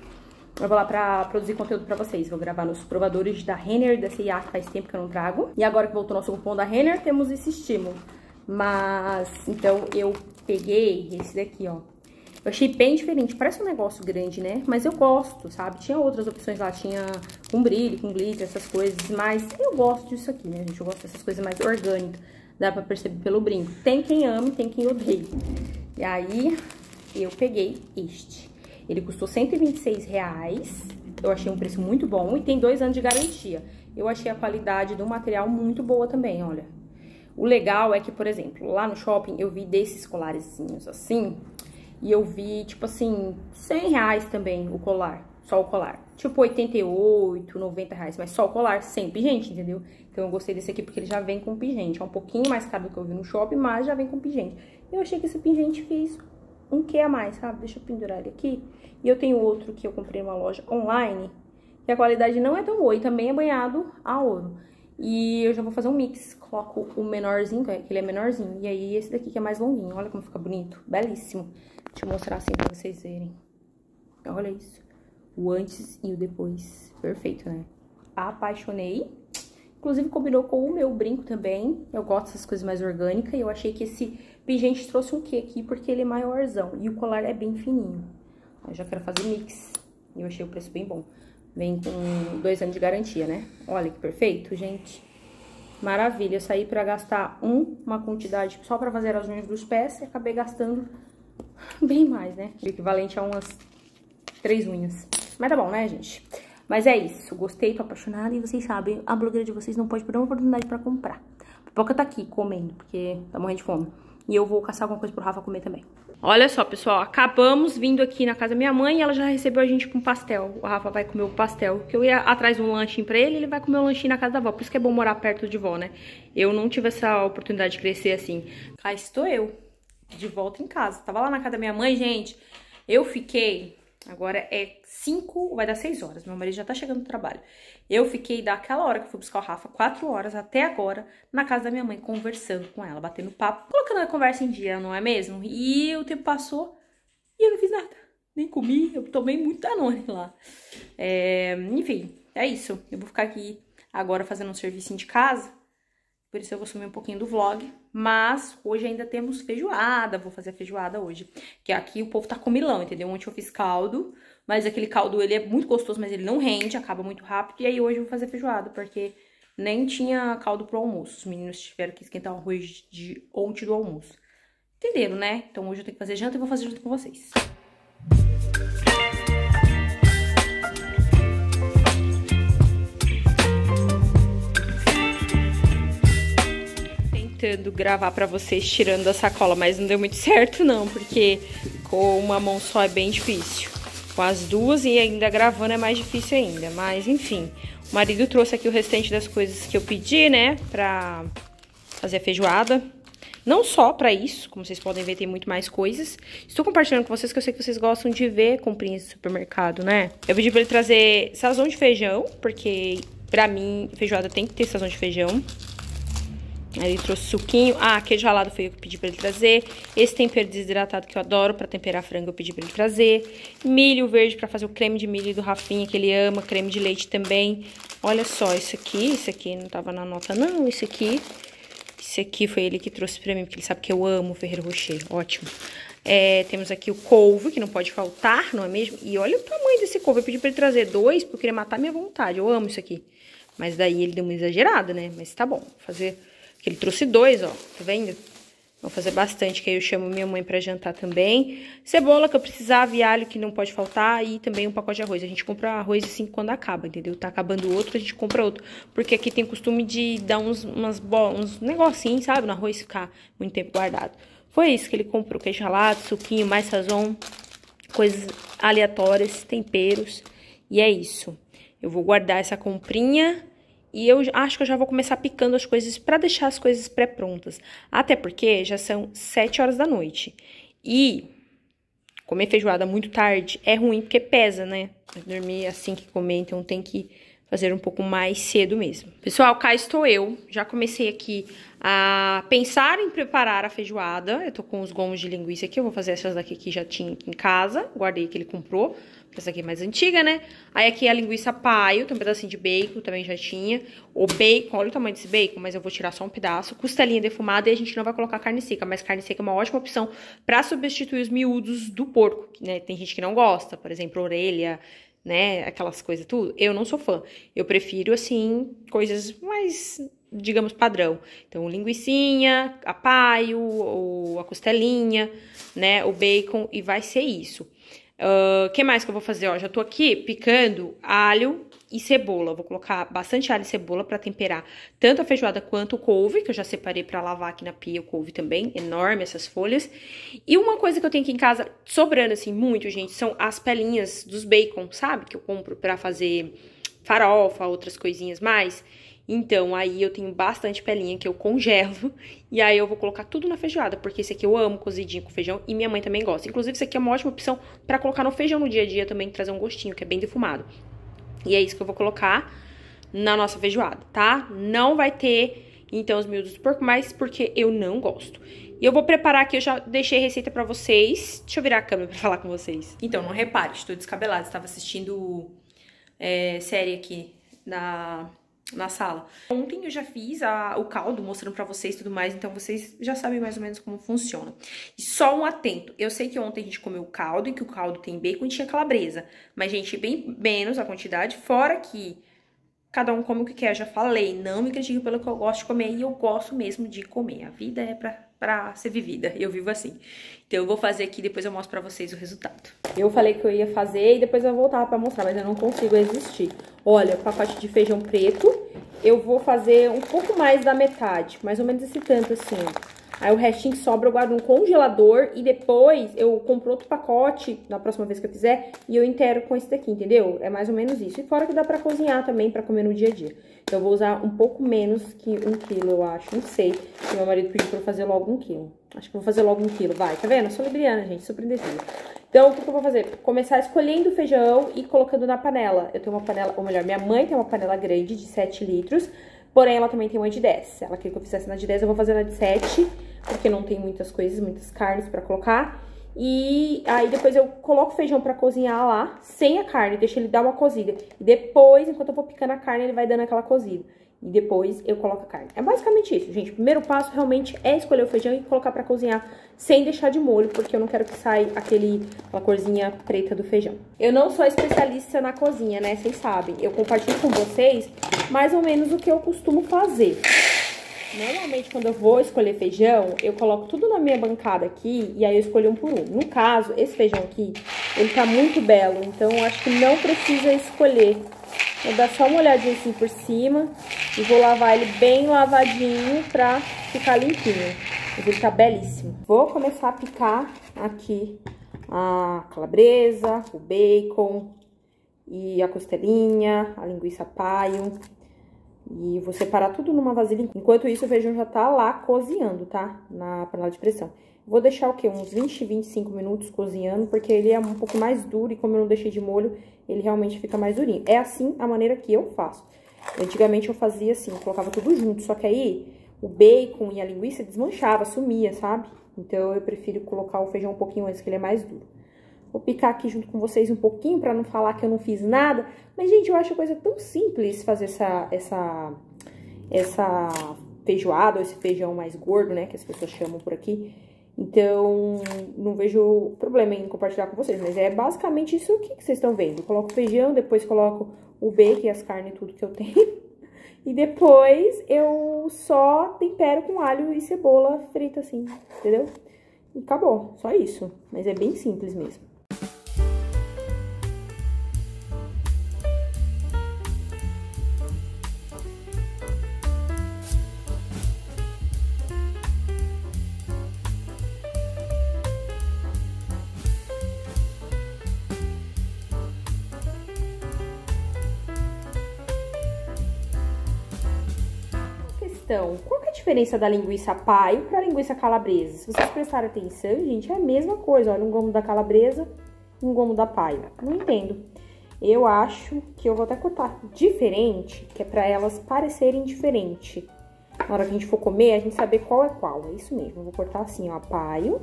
Eu vou lá pra produzir conteúdo pra vocês. Vou gravar nos provadores da Renner, da CIA, que faz tempo que eu não trago. E agora que voltou nosso cupom da Renner, temos esse estímulo. Mas, então, eu peguei esse daqui, ó. Eu achei bem diferente, parece um negócio grande, né? Mas eu gosto, sabe? Tinha outras opções lá, tinha com brilho, com glitter, essas coisas. Mas eu gosto disso aqui, né, gente? Eu gosto dessas coisas mais orgânicas. Dá pra perceber pelo brinco. Tem quem ame, tem quem odeie. E aí, eu peguei este. Ele custou 126 reais. Eu achei um preço muito bom e tem dois anos de garantia. Eu achei a qualidade do material muito boa também, olha. O legal é que, por exemplo, lá no shopping eu vi desses colarezinhos assim, e eu vi, tipo assim, 100 reais também o colar, só o colar. Tipo 88, 90 reais, mas só o colar, sem pingente, entendeu? Então eu gostei desse aqui porque ele já vem com pingente. É um pouquinho mais caro do que eu vi no shopping, mas já vem com pingente. Eu achei que esse pingente fez um que a mais, sabe? Deixa eu pendurar ele aqui. E eu tenho outro que eu comprei numa loja online, que a qualidade não é tão boa e também é banhado a ouro. E eu já vou fazer um mix, coloco o menorzinho, que ele é menorzinho, e aí esse daqui que é mais longuinho, olha como fica bonito, belíssimo. Deixa eu mostrar assim pra vocês verem. Olha isso, o antes e o depois, perfeito, né? Apaixonei. Inclusive combinou com o meu brinco também, eu gosto dessas coisas mais orgânicas, e eu achei que esse pingente trouxe um quê aqui, porque ele é maiorzão, e o colar é bem fininho. Eu já quero fazer mix, e eu achei o preço bem bom. Vem com dois anos de garantia, né? Olha que perfeito, gente. Maravilha. Eu saí pra gastar um, uma quantidade só pra fazer as unhas dos pés e acabei gastando bem mais, né? O equivalente a umas três unhas. Mas tá bom, né, gente? Mas é isso. Gostei, tô apaixonada e vocês sabem, a blogueira de vocês não pode perder uma oportunidade pra comprar. A pipoca tá aqui comendo, porque tá morrendo de fome. E eu vou caçar alguma coisa pro Rafa comer também. Olha só, pessoal, acabamos vindo aqui na casa da minha mãe e ela já recebeu a gente com pastel. O Rafa vai comer o pastel, que eu ia atrás de um lanchinho pra ele, ele vai comer o um lanchinho na casa da avó. Por isso que é bom morar perto de vó, né? Eu não tive essa oportunidade de crescer assim. Cá estou eu, de volta em casa. Tava lá na casa da minha mãe, gente. Eu fiquei Agora é 5, vai dar 6 horas. Meu marido já tá chegando do trabalho. Eu fiquei daquela hora que fui buscar o Rafa, 4 horas até agora, na casa da minha mãe, conversando com ela, batendo papo, colocando a conversa em dia, não é mesmo? E o tempo passou e eu não fiz nada. Nem comi, eu tomei muito Danone lá. É, enfim, é isso. Eu vou ficar aqui agora fazendo um serviço de casa por isso eu vou sumir um pouquinho do vlog. Mas hoje ainda temos feijoada, vou fazer a feijoada hoje. Que aqui o povo tá com milão, entendeu? Ontem eu fiz caldo, mas aquele caldo ele é muito gostoso, mas ele não rende, acaba muito rápido. E aí hoje eu vou fazer feijoada, porque nem tinha caldo pro almoço. Os meninos tiveram que esquentar o arroz de ontem do almoço. Entenderam, né? Então hoje eu tenho que fazer janta e vou fazer junto com vocês. Tentando gravar para vocês tirando da sacola, mas não deu muito certo não, porque com uma mão só é bem difícil. Com as duas e ainda gravando é mais difícil ainda, mas enfim. O marido trouxe aqui o restante das coisas que eu pedi, né, pra fazer a feijoada. Não só pra isso, como vocês podem ver, tem muito mais coisas. Estou compartilhando com vocês que eu sei que vocês gostam de ver comprinhas de supermercado, né? Eu pedi pra ele trazer sazão de feijão, porque pra mim, feijoada tem que ter sazão de feijão. Ele trouxe suquinho. Ah, queijo ralado foi eu que pedi pra ele trazer. Esse tempero desidratado que eu adoro pra temperar frango eu pedi pra ele trazer. Milho verde pra fazer o creme de milho do Rafinha, que ele ama. Creme de leite também. Olha só, isso aqui, isso aqui não tava na nota não, esse aqui. Esse aqui foi ele que trouxe pra mim, porque ele sabe que eu amo Ferreiro Rocher. Ótimo. É, temos aqui o couve, que não pode faltar, não é mesmo? E olha o tamanho desse couve. Eu pedi pra ele trazer dois, porque eu queria matar minha vontade. Eu amo isso aqui. Mas daí ele deu uma exagerada, né? Mas tá bom, fazer que ele trouxe dois, ó, tá vendo? Vou fazer bastante, que aí eu chamo minha mãe pra jantar também. Cebola que eu precisava e alho que não pode faltar e também um pacote de arroz. A gente compra arroz assim quando acaba, entendeu? Tá acabando outro, a gente compra outro. Porque aqui tem costume de dar uns, umas uns negocinhos, sabe? No arroz ficar muito tempo guardado. Foi isso que ele comprou, queijo ralado, suquinho, mais sazon, coisas aleatórias, temperos. E é isso. Eu vou guardar essa comprinha e eu acho que eu já vou começar picando as coisas para deixar as coisas pré-prontas. Até porque já são 7 horas da noite. E comer feijoada muito tarde é ruim porque pesa, né? Dormir assim que comer, então tem que fazer um pouco mais cedo mesmo. Pessoal, cá estou eu. Já comecei aqui a pensar em preparar a feijoada. Eu tô com os gomos de linguiça aqui. Eu vou fazer essas daqui que já tinha aqui em casa. Guardei que ele comprou. Essa aqui é mais antiga, né? Aí aqui é a linguiça paio, tem um pedacinho de bacon, também já tinha. O bacon, olha o tamanho desse bacon, mas eu vou tirar só um pedaço. Costelinha defumada e a gente não vai colocar carne seca, mas carne seca é uma ótima opção para substituir os miúdos do porco, né? Tem gente que não gosta, por exemplo, orelha, né? Aquelas coisas tudo. Eu não sou fã. Eu prefiro, assim, coisas mais, digamos, padrão. Então, linguiçinha, a paio, a costelinha, né? O bacon, e vai ser isso. O uh, que mais que eu vou fazer? Ó, já tô aqui picando alho e cebola. Vou colocar bastante alho e cebola para temperar tanto a feijoada quanto o couve, que eu já separei para lavar aqui na pia o couve também, enorme essas folhas. E uma coisa que eu tenho aqui em casa sobrando assim muito, gente, são as pelinhas dos bacon, sabe? Que eu compro para fazer farofa, outras coisinhas mais. Então, aí eu tenho bastante pelinha que eu congelo e aí eu vou colocar tudo na feijoada, porque esse aqui eu amo cozidinho com feijão e minha mãe também gosta. Inclusive, esse aqui é uma ótima opção para colocar no feijão no dia a dia também, trazer um gostinho, que é bem defumado. E é isso que eu vou colocar na nossa feijoada, tá? Não vai ter, então, os miúdos do porco, mas porque eu não gosto. E eu vou preparar aqui, eu já deixei receita pra vocês. Deixa eu virar a câmera pra falar com vocês. Então, não repare, estou descabelada, estava assistindo é, série aqui na na sala. Ontem eu já fiz a, o caldo, mostrando pra vocês tudo mais, então vocês já sabem mais ou menos como funciona. E só um atento, eu sei que ontem a gente comeu o caldo e que o caldo tem bacon e tinha calabresa, mas, gente, bem menos a quantidade, fora que cada um come o que quer, já falei, não me critique pelo que eu gosto de comer, e eu gosto mesmo de comer, a vida é pra, pra ser vivida, eu vivo assim. Então eu vou fazer aqui, depois eu mostro pra vocês o resultado. Eu falei que eu ia fazer e depois eu voltava pra mostrar, mas eu não consigo existir. Olha, pacote de feijão preto, eu vou fazer um pouco mais da metade, mais ou menos esse tanto assim. Aí o restinho que sobra eu guardo no congelador e depois eu compro outro pacote na próxima vez que eu fizer e eu intero com esse daqui, entendeu? É mais ou menos isso. E fora que dá pra cozinhar também, pra comer no dia a dia. Então eu vou usar um pouco menos que um quilo, eu acho. Não sei. Se meu marido pediu pra eu fazer logo um quilo. Acho que vou fazer logo um quilo, vai. Tá vendo? Eu sou libriana, gente, super indecisa. Então, o que eu vou fazer? Começar escolhendo o feijão e colocando na panela. Eu tenho uma panela, ou melhor, minha mãe tem uma panela grande de 7 litros, porém ela também tem uma de 10. Ela queria que eu fizesse na de 10, eu vou fazer na de 7, porque não tem muitas coisas, muitas carnes pra colocar. E aí depois eu coloco o feijão pra cozinhar lá, sem a carne, deixo ele dar uma cozida. E depois, enquanto eu vou picando a carne, ele vai dando aquela cozida e depois eu coloco a carne. É basicamente isso, gente. O primeiro passo realmente é escolher o feijão e colocar pra cozinhar sem deixar de molho, porque eu não quero que saia aquele, aquela corzinha preta do feijão. Eu não sou especialista na cozinha, né? Vocês sabem. Eu compartilho com vocês mais ou menos o que eu costumo fazer. Normalmente, quando eu vou escolher feijão, eu coloco tudo na minha bancada aqui e aí eu escolho um por um. No caso, esse feijão aqui, ele tá muito belo, então eu acho que não precisa escolher Vou dar só uma olhadinha assim por cima e vou lavar ele bem lavadinho pra ficar limpinho. Ele tá belíssimo. Vou começar a picar aqui a calabresa, o bacon e a costelinha, a linguiça paio. E vou separar tudo numa vasilha. Enquanto isso, o feijão já tá lá cozinhando, tá? Na panela de pressão. Vou deixar o quê? Uns 20, 25 minutos cozinhando, porque ele é um pouco mais duro e como eu não deixei de molho, ele realmente fica mais durinho. É assim a maneira que eu faço. Antigamente eu fazia assim, eu colocava tudo junto, só que aí o bacon e a linguiça desmanchava, sumia, sabe? Então eu prefiro colocar o feijão um pouquinho antes, que ele é mais duro. Vou picar aqui junto com vocês um pouquinho pra não falar que eu não fiz nada. Mas, gente, eu acho a coisa tão simples fazer essa, essa, essa feijoada, ou esse feijão mais gordo, né, que as pessoas chamam por aqui. Então, não vejo problema em compartilhar com vocês, mas é basicamente isso aqui que vocês estão vendo. Eu coloco feijão, depois coloco o bacon as carnes, tudo que eu tenho. E depois eu só tempero com alho e cebola frita assim, entendeu? E acabou, só isso. Mas é bem simples mesmo. Diferença da linguiça paio para a linguiça calabresa? Se vocês prestarem atenção, gente, é a mesma coisa. Olha, um gomo da calabresa e um gomo da paio. Não entendo. Eu acho que eu vou até cortar diferente, que é para elas parecerem diferente. Na hora que a gente for comer, a gente saber qual é qual. É isso mesmo. Eu vou cortar assim, ó, paio.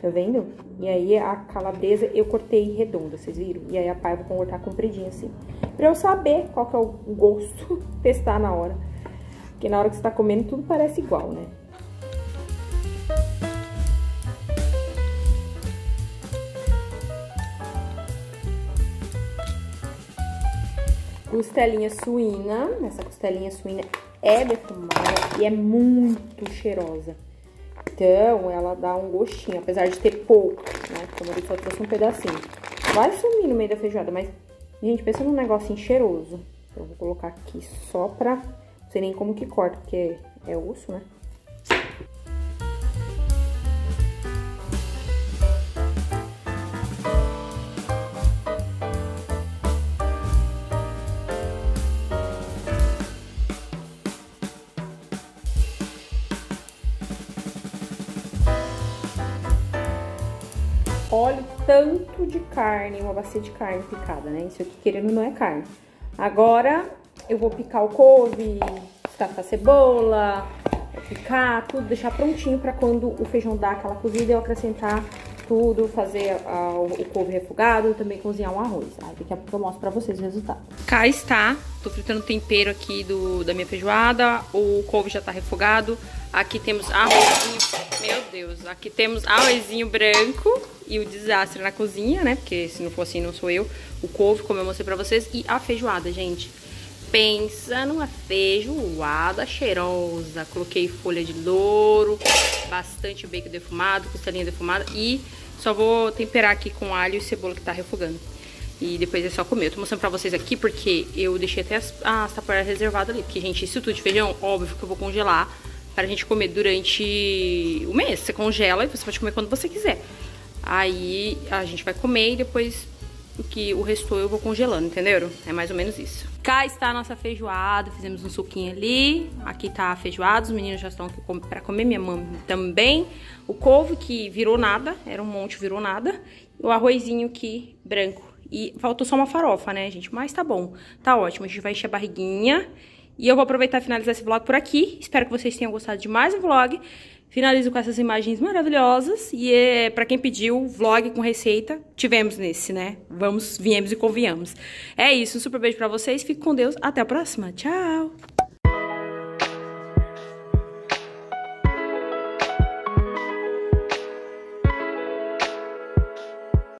Tá vendo? E aí a calabresa eu cortei redonda, vocês viram? E aí a paio eu vou cortar compridinha assim. Pra eu saber qual que é o gosto, testar na hora. Porque na hora que você tá comendo, tudo parece igual, né? Costelinha suína. Essa costelinha suína é defumada e é muito cheirosa. Então, ela dá um gostinho, apesar de ter pouco, né? Como eu só trouxe um pedacinho. Vai sumir no meio da feijoada, mas, gente, pensa num negocinho cheiroso. Eu vou colocar aqui só pra... Sei nem como que corta, porque é osso, né? Olha o tanto de carne, uma bacia de carne picada, né? Isso aqui, querendo, não é carne. Agora, eu vou picar o couve, destacar a cebola, picar tudo, deixar prontinho pra quando o feijão dar aquela cozida, eu acrescentar tudo, fazer uh, o couve refogado e também cozinhar um arroz. Aí daqui a pouco eu mostro pra vocês o resultado. Cá está, tô fritando o tempero aqui do, da minha feijoada, o couve já tá refogado. Aqui temos arrozinho, meu Deus, aqui temos arrozinho branco e o desastre na cozinha, né? Porque se não for assim, não sou eu. O couve, como eu mostrei pra vocês, e a feijoada, gente. Pensa numa feijoada cheirosa. Coloquei folha de louro, bastante bacon defumado, costelinha defumada e só vou temperar aqui com alho e cebola que tá refogando. E depois é só comer. Eu tô mostrando pra vocês aqui porque eu deixei até as, as tapoeiras reservadas ali. Porque, gente, isso tudo de feijão, óbvio que eu vou congelar pra gente comer durante o mês. Você congela e você pode comer quando você quiser. Aí a gente vai comer e depois que o restou eu vou congelando, entenderam? É mais ou menos isso. Cá está a nossa feijoada, fizemos um suquinho ali. Aqui tá a feijoada, os meninos já estão aqui para comer, minha mãe também. O couve que virou nada, era um monte, virou nada. O arrozinho aqui, branco. E faltou só uma farofa, né, gente? Mas tá bom, tá ótimo. A gente vai encher a barriguinha. E eu vou aproveitar e finalizar esse vlog por aqui. Espero que vocês tenham gostado de mais um vlog. Finalizo com essas imagens maravilhosas. E é, para quem pediu vlog com receita, tivemos nesse, né? Vamos, viemos e convenhamos. É isso, um super beijo pra vocês. Fique com Deus. Até a próxima. Tchau!